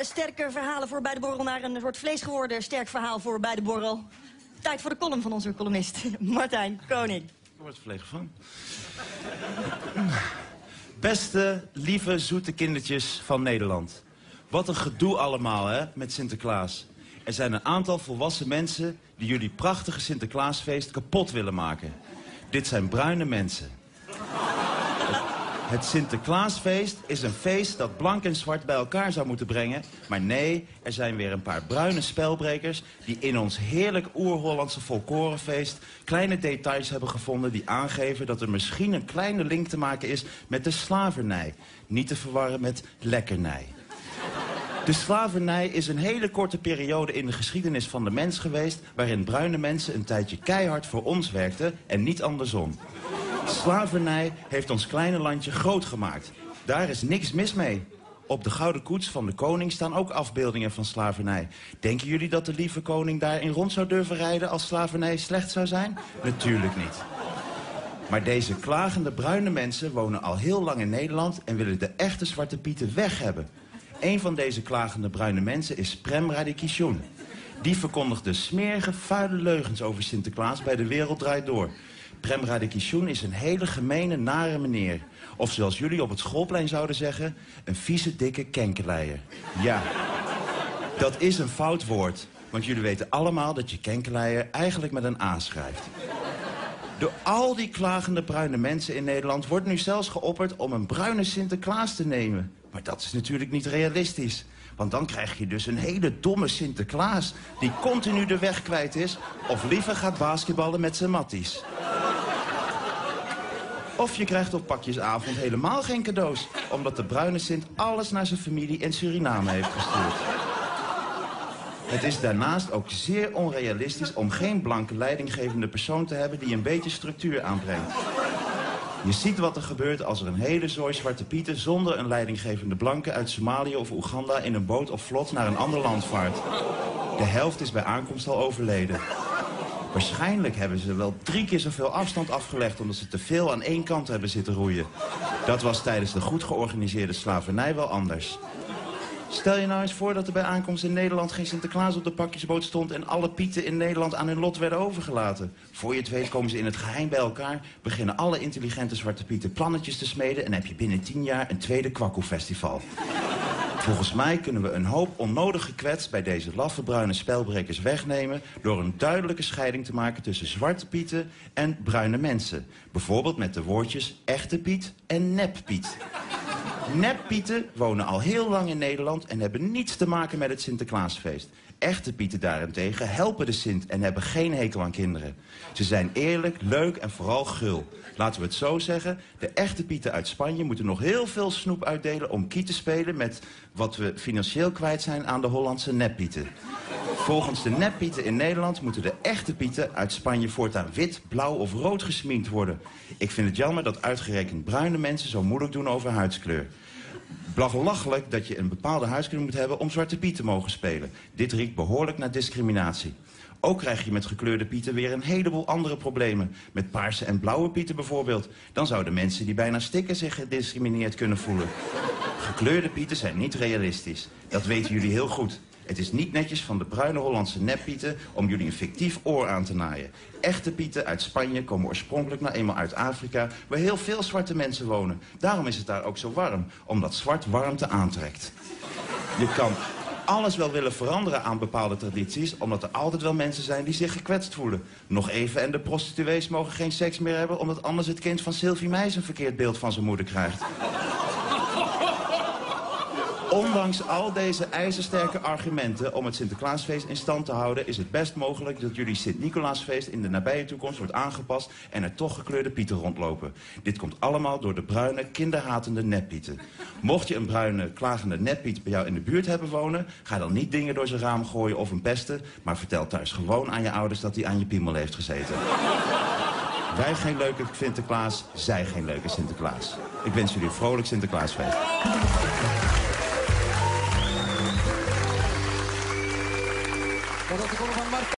sterke verhalen voor bij de borrel... naar een soort vlees geworden sterk verhaal voor bij de borrel. Tijd voor de column van onze columnist, Martijn Koning. Ik word verlegen van. Beste, lieve, zoete kindertjes van Nederland. Wat een gedoe allemaal, hè, met Sinterklaas. Er zijn een aantal volwassen mensen die jullie prachtige Sinterklaasfeest kapot willen maken. Dit zijn bruine mensen. Het Sinterklaasfeest is een feest dat blank en zwart bij elkaar zou moeten brengen. Maar nee, er zijn weer een paar bruine spelbrekers... die in ons heerlijk oer-Hollandse folklorefeest... kleine details hebben gevonden die aangeven dat er misschien een kleine link te maken is... met de slavernij. Niet te verwarren met lekkernij. De slavernij is een hele korte periode in de geschiedenis van de mens geweest... waarin bruine mensen een tijdje keihard voor ons werkten en niet andersom. Slavernij heeft ons kleine landje groot gemaakt. Daar is niks mis mee. Op de gouden koets van de koning staan ook afbeeldingen van slavernij. Denken jullie dat de lieve koning daarin rond zou durven rijden als slavernij slecht zou zijn? Natuurlijk niet. Maar deze klagende bruine mensen wonen al heel lang in Nederland... en willen de echte Zwarte Pieten weg hebben. Een van deze klagende bruine mensen is Prem Radikishun. Die verkondigde smerige, vuile leugens over Sinterklaas bij De Wereld Draait Door. Prem Radikishun is een hele gemene, nare meneer. Of zoals jullie op het schoolplein zouden zeggen... een vieze, dikke kenkeleier. Ja, dat is een fout woord. Want jullie weten allemaal dat je kenkeleier eigenlijk met een A schrijft. Door al die klagende bruine mensen in Nederland wordt nu zelfs geopperd om een bruine Sinterklaas te nemen. Maar dat is natuurlijk niet realistisch. Want dan krijg je dus een hele domme Sinterklaas die continu de weg kwijt is... of liever gaat basketballen met zijn matties. Of je krijgt op pakjesavond helemaal geen cadeaus... omdat de bruine Sint alles naar zijn familie in Suriname heeft gestuurd. Het is daarnaast ook zeer onrealistisch om geen blanke leidinggevende persoon te hebben... die een beetje structuur aanbrengt. Je ziet wat er gebeurt als er een hele zooi zwarte pieten... zonder een leidinggevende blanke uit Somalië of Oeganda... in een boot of vlot naar een ander land vaart. De helft is bij aankomst al overleden. Waarschijnlijk hebben ze wel drie keer zoveel afstand afgelegd... omdat ze te veel aan één kant hebben zitten roeien. Dat was tijdens de goed georganiseerde slavernij wel anders. Stel je nou eens voor dat er bij aankomst in Nederland geen Sinterklaas op de pakjesboot stond... en alle pieten in Nederland aan hun lot werden overgelaten. Voor je het weet komen ze in het geheim bij elkaar... beginnen alle intelligente zwarte pieten plannetjes te smeden... en heb je binnen tien jaar een tweede kwakkoefestival. Volgens mij kunnen we een hoop onnodige kwets bij deze laffe bruine spelbrekers wegnemen... door een duidelijke scheiding te maken tussen zwarte pieten en bruine mensen. Bijvoorbeeld met de woordjes echte Piet en nep Piet. Neppieten wonen al heel lang in Nederland en hebben niets te maken met het Sinterklaasfeest. Echte pieten daarentegen helpen de Sint en hebben geen hekel aan kinderen. Ze zijn eerlijk, leuk en vooral gul. Laten we het zo zeggen, de echte pieten uit Spanje moeten nog heel veel snoep uitdelen om kiet te spelen met wat we financieel kwijt zijn aan de Hollandse neppieten. Volgens de neppieten in Nederland moeten de echte pieten uit Spanje voortaan wit, blauw of rood gesminkt worden. Ik vind het jammer dat uitgerekend bruine mensen zo moeilijk doen over huidskleur. Belachelijk dat je een bepaalde huidskleur moet hebben om zwarte piet te mogen spelen. Dit riekt behoorlijk naar discriminatie. Ook krijg je met gekleurde pieten weer een heleboel andere problemen. Met paarse en blauwe pieten bijvoorbeeld. Dan zouden mensen die bijna stikken zich gediscrimineerd kunnen voelen. Gekleurde pieten zijn niet realistisch. Dat weten jullie heel goed. Het is niet netjes van de bruine Hollandse neppieten om jullie een fictief oor aan te naaien. Echte pieten uit Spanje komen oorspronkelijk nou eenmaal uit Afrika... waar heel veel zwarte mensen wonen. Daarom is het daar ook zo warm, omdat zwart warmte aantrekt. Je kan alles wel willen veranderen aan bepaalde tradities... omdat er altijd wel mensen zijn die zich gekwetst voelen. Nog even en de prostituees mogen geen seks meer hebben... omdat anders het kind van Sylvie Meijs een verkeerd beeld van zijn moeder krijgt. Ondanks al deze ijzersterke argumenten om het Sinterklaasfeest in stand te houden... is het best mogelijk dat jullie Sint-Nicolaasfeest in de nabije toekomst wordt aangepast... en er toch gekleurde pieten rondlopen. Dit komt allemaal door de bruine, kinderhatende neppieten. Mocht je een bruine, klagende neppiet bij jou in de buurt hebben wonen... ga dan niet dingen door zijn raam gooien of een pesten... maar vertel thuis gewoon aan je ouders dat hij aan je piemel heeft gezeten. Wij geen leuke Sinterklaas, zij geen leuke Sinterklaas. Ik wens jullie een vrolijk Sinterklaasfeest. Dat was de van